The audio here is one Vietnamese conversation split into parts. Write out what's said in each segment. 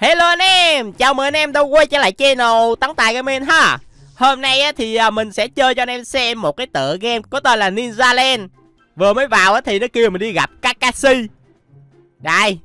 Hello anh em, chào mừng anh em đã quay trở lại channel Tấn Tài Gaming ha. Hôm nay thì à, mình sẽ chơi cho anh em xem một cái tựa game có tên là Ninja Land. Vừa mới vào thì nó kêu mình đi gặp Kakashi. Đây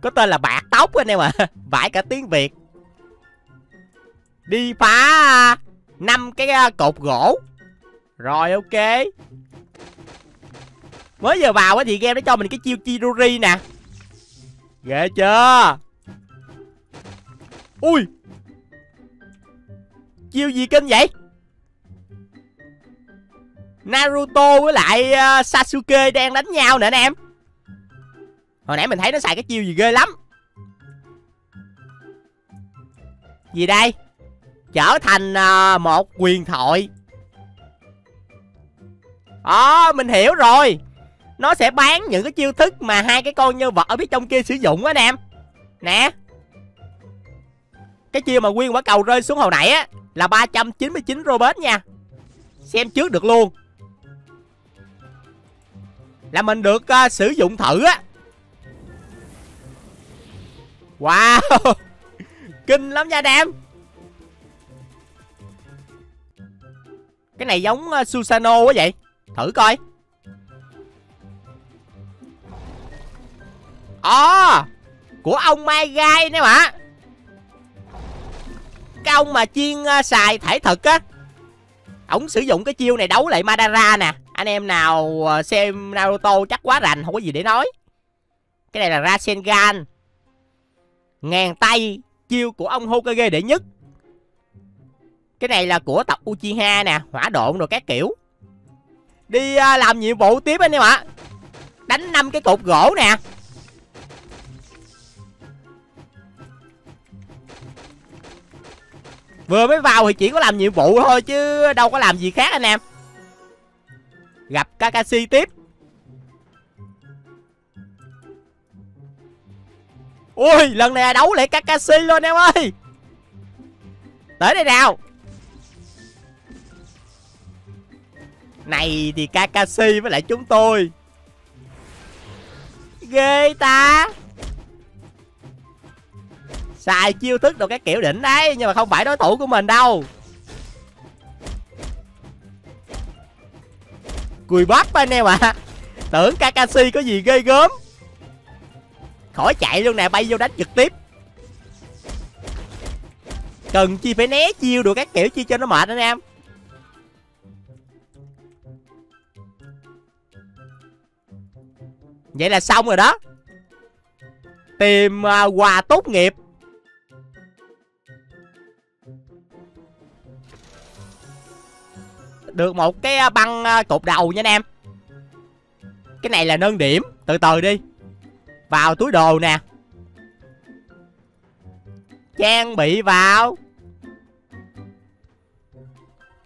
Có tên là bạc tóc anh em ạ à. Vải cả tiếng Việt. Đi phá à, năm cái à, cột gỗ. Rồi ok. Mới giờ vào thì game nó cho mình cái chiêu Chidori nè. Ghê chưa? Ui. Chiêu gì kinh vậy? Naruto với lại uh, Sasuke đang đánh nhau nè anh em. Hồi nãy mình thấy nó xài cái chiêu gì ghê lắm. Gì đây? Trở thành uh, một quyền thoại. Ờ mình hiểu rồi. Nó sẽ bán những cái chiêu thức mà hai cái con nhân vật ở phía trong kia sử dụng á anh em. Nè cái chiêu mà nguyên quả cầu rơi xuống hồi nãy á Là 399 Robert nha. Xem trước được luôn. Là mình được uh, sử dụng thử á. Wow! Kinh lắm nha em Cái này giống uh, Susano quá vậy. Thử coi. À Của ông Mai Gai nè mà cái ông mà chuyên ờ, xài thể thực á. Ổng sử dụng cái chiêu này đấu lại madara nè. Anh em nào ờ, xem naruto chắc quá rành, không có gì để nói. Cái này là rasengan ngàn tay, chiêu của ông hokage đệ nhất. Cái này là của tộc uchiha nè, hỏa độn rồi các kiểu. Đi ờ, làm nhiệm vụ tiếp anh em ạ. Đánh năm cái cột gỗ nè. Vừa mới vào thì chỉ có làm nhiệm vụ thôi chứ đâu có làm gì khác anh em. Gặp Kakashi tiếp. Ui, lần này đấu lại Kakashi luôn em ơi. Tới đây nào. Này thì Kakashi với lại chúng tôi. Ghê ta. Xài chiêu thức đồ cái kiểu đỉnh đấy Nhưng mà không phải đối thủ của mình đâu. Cùi bắp anh em ạ. À. Tưởng Kakashi có gì ghê gớm. Khỏi chạy luôn nè bay vô đánh trực tiếp. Cần chi phải né chiêu đồ các kiểu chi cho nó mệt anh em. Vậy là xong rồi đó. Tìm uh, quà tốt nghiệp. Được một cái à, băng à, cột đầu nha anh em. Cái này là nâng điểm, từ từ đi. Vào túi đồ nè. Trang bị vào.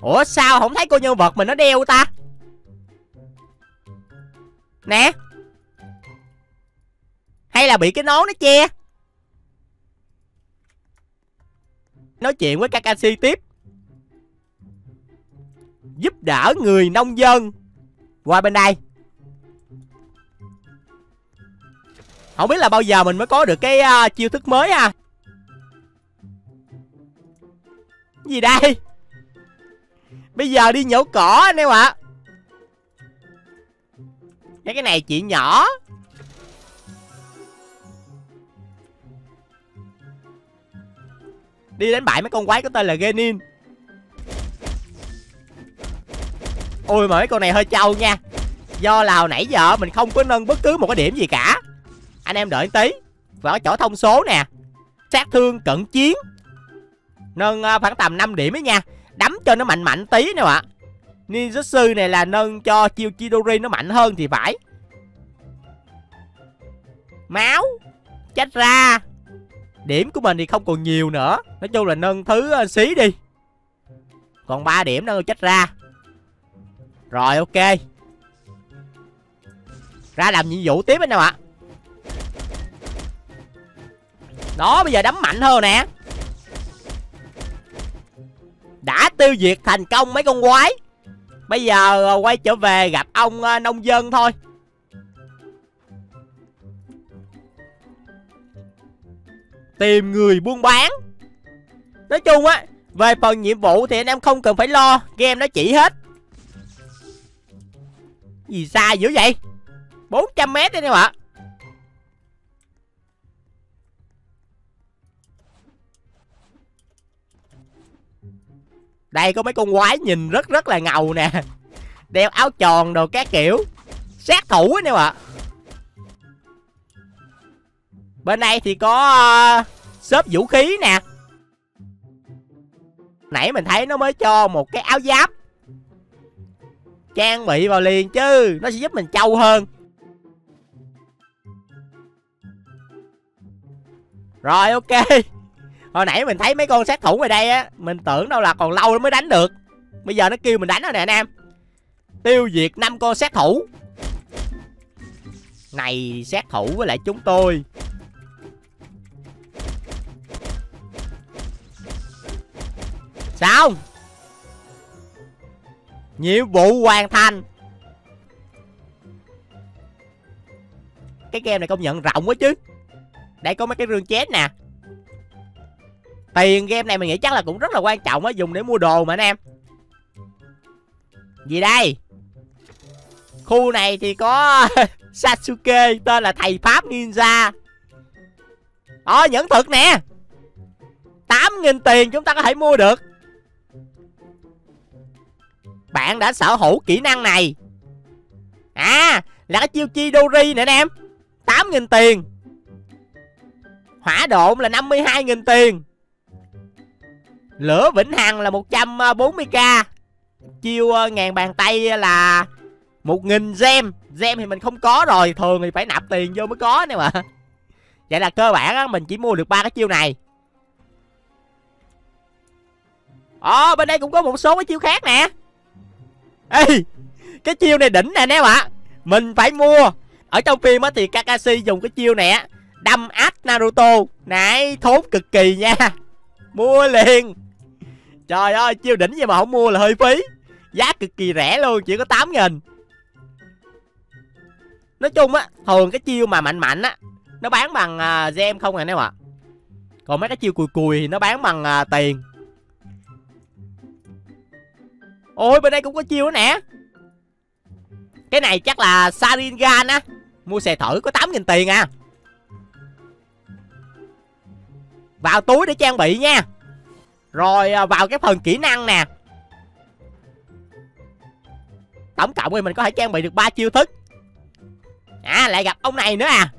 Ủa, sao không thấy cô nhân vật mình nó đeo ta? Nè. Hay là bị cái nón nó che? Nói chuyện với kakashi tiếp giúp đỡ người nông dân. Qua bên đây. Không biết là bao giờ mình mới có được cái uh, chiêu thức mới à? Gì đây? Bây giờ đi nhổ cỏ anh em ạ. Cái cái này chị nhỏ. Đi đánh bại mấy con quái có tên là genin. Ui mà mấy con này hơi trâu nha. Do là hồi nãy giờ mình không có nâng bất cứ một cái điểm gì cả. Anh em đợi tí. Vào chỗ thông số nè. Sát thương cận chiến. Nâng à, khoảng tầm 5 điểm ấy nha. Đấm cho nó mạnh mạnh tí nè ạ. Ninjutsu này là nâng cho chiêu Chidori nó mạnh hơn thì phải. Máu. Chết ra. Điểm của mình thì không còn nhiều nữa. Nói chung là nâng thứ à, xí đi. Còn 3 điểm nâng chết ra rồi, ok. Ra làm nhiệm vụ tiếp anh em ạ. Đó, bây giờ đấm mạnh hơn nè. Đã tiêu diệt thành công mấy con quái. Bây giờ ờ, quay trở về gặp ông ờ, nông dân thôi. Tìm người buôn bán. Nói chung á, về phần nhiệm vụ thì anh em không cần phải lo. Game nó chỉ hết gì xa dữ vậy? 400 mét đấy em ạ Đây có mấy con quái nhìn rất rất là ngầu nè. Đeo áo tròn đồ các kiểu. Sát thủ ấy nè ạ Bên đây thì có ờ, uh, shop vũ khí nè. Nãy mình thấy nó mới cho một cái áo giáp. Trang bị vào liền chứ, Nó sẽ giúp mình trâu hơn. Rồi, ok. Hồi nãy mình thấy mấy con sát thủ ngoài đây á, Mình tưởng đâu là còn lâu nó mới đánh được. Bây giờ nó kêu mình đánh rồi nè, anh em. Tiêu diệt năm con sát thủ. Này, sát thủ với lại chúng tôi. Xong. Nhiệm vụ hoàn thành. Cái game này công nhận rộng quá chứ. Đây có mấy cái rương chết nè. Tiền game này mình nghĩ chắc là cũng rất là quan trọng á, Dùng để mua đồ mà anh em. Gì đây? Khu này thì có Sasuke, Tên là thầy Pháp Ninja. Ờ, Ồ nhẫn thực nè. 8.000 tiền chúng ta có thể mua được. Bạn đã sở hữu kỹ năng này. À là cái chiêu chi Dori nè anh em. 8.000 tiền. Hỏa độn là 52.000 tiền. Lửa vĩnh hằng là 140k Chiêu uh, ngàn bàn tay là 1.000 gem. Gem thì mình không có rồi Thường thì phải nạp tiền vô mới có nè mà. Vậy là cơ bản á, mình chỉ mua được ba cái chiêu này. Ồ bên đây cũng có một số cái chiêu khác nè. Ê Cái chiêu này đỉnh nè anh em ạ Mình phải mua. Ở trong phim á thì Kakashi dùng cái chiêu này Đâm ách Naruto. Nãy thốn cực kỳ nha. Mua liền. Trời ơi chiêu đỉnh vậy mà không mua là hơi phí. Giá cực kỳ rẻ luôn chỉ có 8 nghìn. Nói chung á Thường cái chiêu mà mạnh mạnh á Nó bán bằng uh, gem không à nếu ạ Còn mấy cái chiêu cùi cùi thì nó bán bằng uh, tiền. Ôi, bên đây cũng có chiêu nữa nè. Cái này chắc là Saringan á. Mua xe thử có 8.000 tiền à. Vào túi để trang bị nha. Rồi à, vào cái phần kỹ năng nè. Tổng cộng thì mình có thể trang bị được ba chiêu thức. À lại gặp ông này nữa à.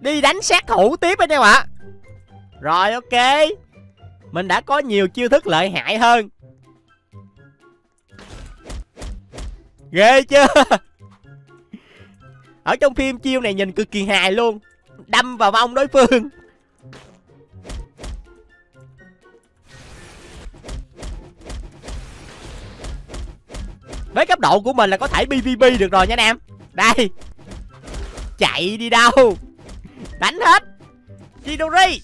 Đi đánh sát thủ tiếp anh em ạ. Rồi, ok. Mình đã có nhiều chiêu thức lợi hại hơn. Ghê chưa Ở trong phim chiêu này nhìn cực kỳ hài luôn. Đâm vào mông đối phương. Với cấp độ của mình là có thể PvP được rồi nha anh em. Đây. Chạy đi đâu? Đánh hết. Chidori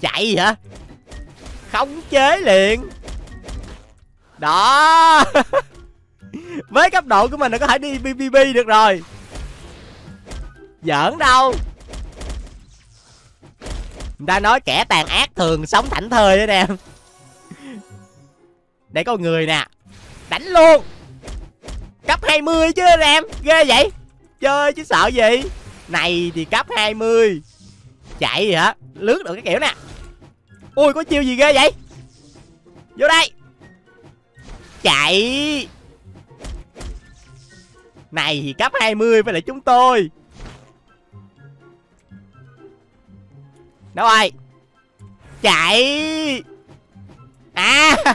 Chạy hả? Khống chế liền. Đó. Với cấp độ của mình là có thể đi PvP được rồi. Giỡn đâu. Người ta nói kẻ tàn ác thường sống thảnh thơi đó em. Để có người nè. Đánh luôn. Cấp 20 chứ anh em. Ghê vậy. Chơi chứ sợ gì. Này thì cấp 20 Chạy hả? Lướt được cái kiểu nè. Ui, có chiêu gì ghê vậy? Vô đây. Chạy. Này thì cấp 20 với lại chúng tôi. Đâu rồi? Chạy. À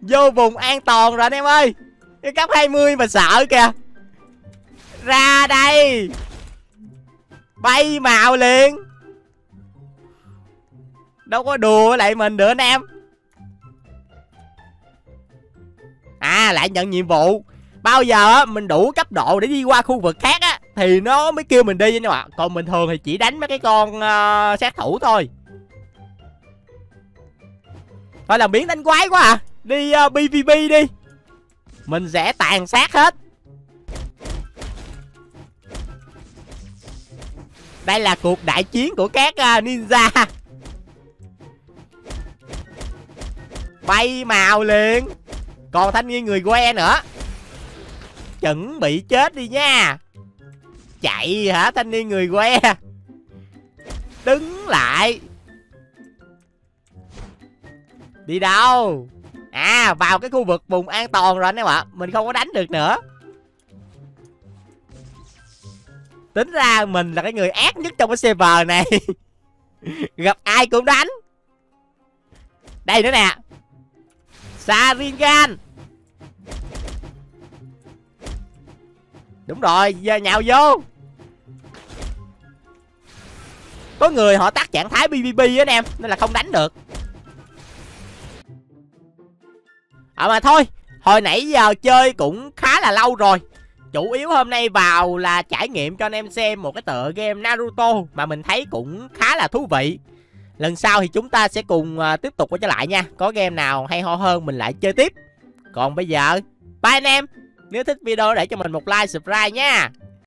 Vô vùng an toàn rồi anh em ơi. Cái cấp 20 mà sợ kìa. Ra đây. Bay màu liền. Đâu có đùa với lại mình nữa anh em. À lại nhận nhiệm vụ. Bao giờ á mình đủ cấp độ để đi qua khu vực khác á Thì nó mới kêu mình đi nhưng mà Còn bình thường thì chỉ đánh mấy cái con uh, sát thủ thôi. Thôi làm biến đánh quái quá à. Đi ờ, uh, PvP đi. Mình sẽ tàn sát hết. Đây là cuộc đại chiến của các uh, ninja. Bay màu liền. Còn thanh niên người que nữa chuẩn bị chết đi nha. Chạy hả, thanh niên người que? Đứng lại. Đi đâu? À vào cái khu vực vùng an toàn rồi anh em ạ. Mình không có đánh được nữa. Tính ra mình là cái người ác nhất trong cái server này. Gặp ai cũng đánh. Đây nữa nè. Saringan Đúng rồi, giờ nhào vô. Có người họ tắt trạng thái PvP á anh em Nên là không đánh được. À mà thôi Hồi nãy giờ chơi cũng khá là lâu rồi. Chủ yếu hôm nay vào là trải nghiệm cho anh em xem một cái tựa game Naruto Mà mình thấy cũng khá là thú vị. Lần sau thì chúng ta sẽ cùng à, tiếp tục quay trở lại nha. Có game nào hay ho hơn mình lại chơi tiếp. Còn bây giờ Bye anh em. Nếu thích video để cho mình một like subscribe nha.